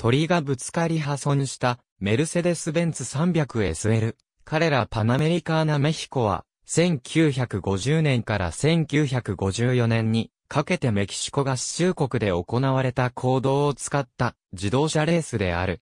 鳥がぶつかり破損したメルセデス・ベンツ 300SL。彼らパナメリカーナ・メヒコは、1950年から1954年にかけてメキシコ合衆国で行われた行動を使った自動車レースである。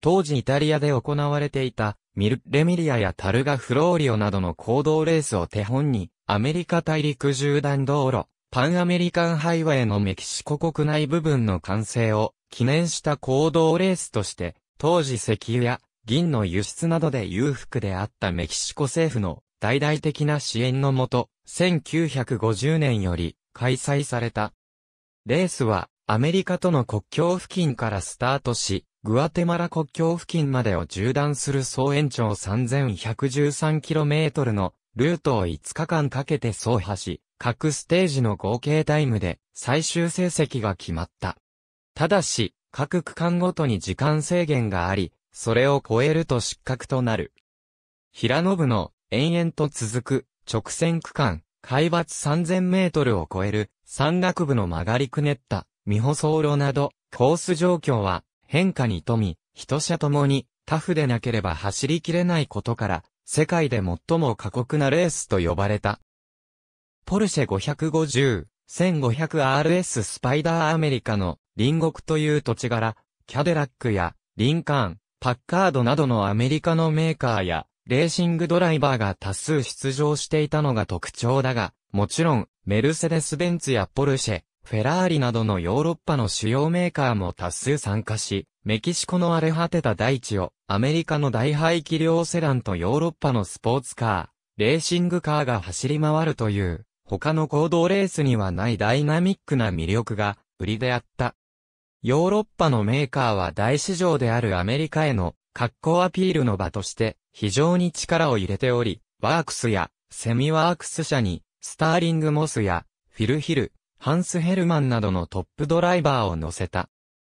当時イタリアで行われていたミルレミリアやタルガフローリオなどの行動レースを手本にアメリカ大陸縦断道路、パンアメリカンハイウェイのメキシコ国内部分の完成を記念した行動レースとして、当時石油や銀の輸出などで裕福であったメキシコ政府の大々的な支援のもと、1950年より開催された。レースはアメリカとの国境付近からスタートし、グアテマラ国境付近までを縦断する総延長 3113km のルートを5日間かけて走破し、各ステージの合計タイムで最終成績が決まった。ただし、各区間ごとに時間制限があり、それを超えると失格となる。平野部の延々と続く直線区間、海抜3000メートルを超える山岳部の曲がりくねった未舗装路など、コース状況は変化に富み、人車ともにタフでなければ走りきれないことから、世界で最も過酷なレースと呼ばれた。ポルシェ550、1500RS スパイダーアメリカの隣国という土地柄、キャデラックやリンカーン、パッカードなどのアメリカのメーカーやレーシングドライバーが多数出場していたのが特徴だが、もちろんメルセデス・ベンツやポルシェ、フェラーリなどのヨーロッパの主要メーカーも多数参加し、メキシコの荒れ果てた大地をアメリカの大排気量セダンとヨーロッパのスポーツカー、レーシングカーが走り回るという他の行動レースにはないダイナミックな魅力が売りであった。ヨーロッパのメーカーは大市場であるアメリカへの格好アピールの場として非常に力を入れており、ワークスやセミワークス社にスターリングモスやフィルヒル、ハンス・ヘルマンなどのトップドライバーを乗せた。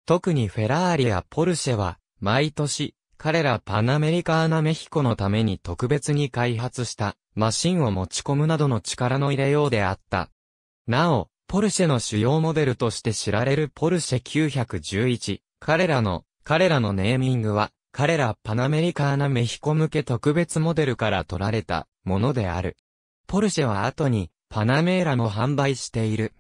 特にフェラーリやポルシェは毎年彼らパナメリカーナメヒコのために特別に開発したマシンを持ち込むなどの力の入れようであった。なお、ポルシェの主要モデルとして知られるポルシェ911。彼らの、彼らのネーミングは、彼らパナメリカーナメヒコ向け特別モデルから取られたものである。ポルシェは後にパナメーラも販売している。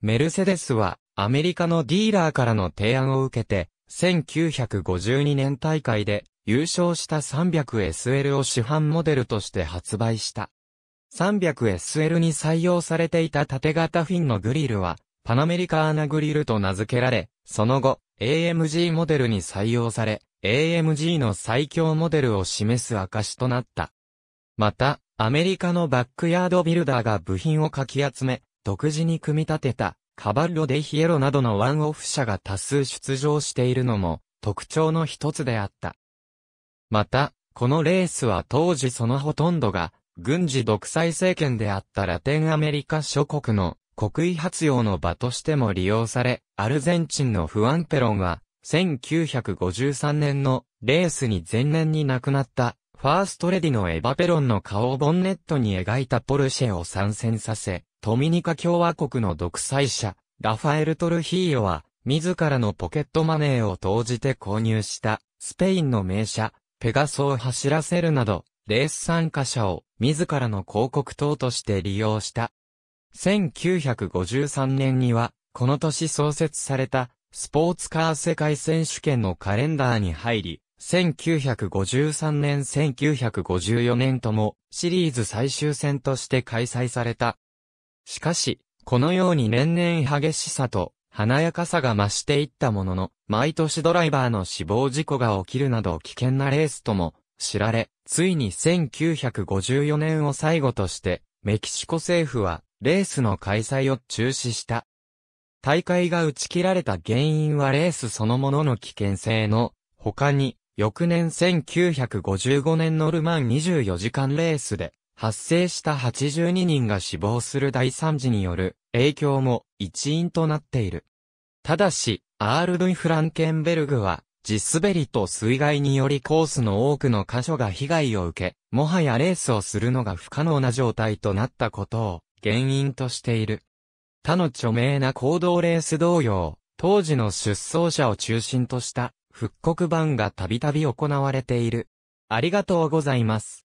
メルセデスはアメリカのディーラーからの提案を受けて、1952年大会で優勝した 300SL を市販モデルとして発売した。300SL に採用されていた縦型フィンのグリルは、パナメリカーナグリルと名付けられ、その後、AMG モデルに採用され、AMG の最強モデルを示す証となった。また、アメリカのバックヤードビルダーが部品をかき集め、独自に組み立てた、カバッロ・デ・ヒエロなどのワンオフ車が多数出場しているのも、特徴の一つであった。また、このレースは当時そのほとんどが、軍事独裁政権であったラテンアメリカ諸国の国威発揚の場としても利用され、アルゼンチンのフアンペロンは、1953年のレースに前年に亡くなったファーストレディのエバペロンの顔をボンネットに描いたポルシェを参戦させ、ドミニカ共和国の独裁者、ラファエル・トルヒーヨは、自らのポケットマネーを投じて購入した、スペインの名車、ペガソを走らせるなど、レース参加者を自らの広告塔として利用した。1953年には、この年創設された、スポーツカー世界選手権のカレンダーに入り、1953年1954年ともシリーズ最終戦として開催された。しかし、このように年々激しさと華やかさが増していったものの、毎年ドライバーの死亡事故が起きるなど危険なレースとも知られ、ついに1954年を最後として、メキシコ政府はレースの開催を中止した。大会が打ち切られた原因はレースそのものの危険性の他に、翌年1955年のルマン24時間レースで発生した82人が死亡する大惨事による影響も一因となっている。ただし、アールドイ・フランケンベルグは、地滑りと水害によりコースの多くの箇所が被害を受け、もはやレースをするのが不可能な状態となったことを原因としている。他の著名な行動レース同様、当時の出走者を中心とした復刻版がたびたび行われている。ありがとうございます。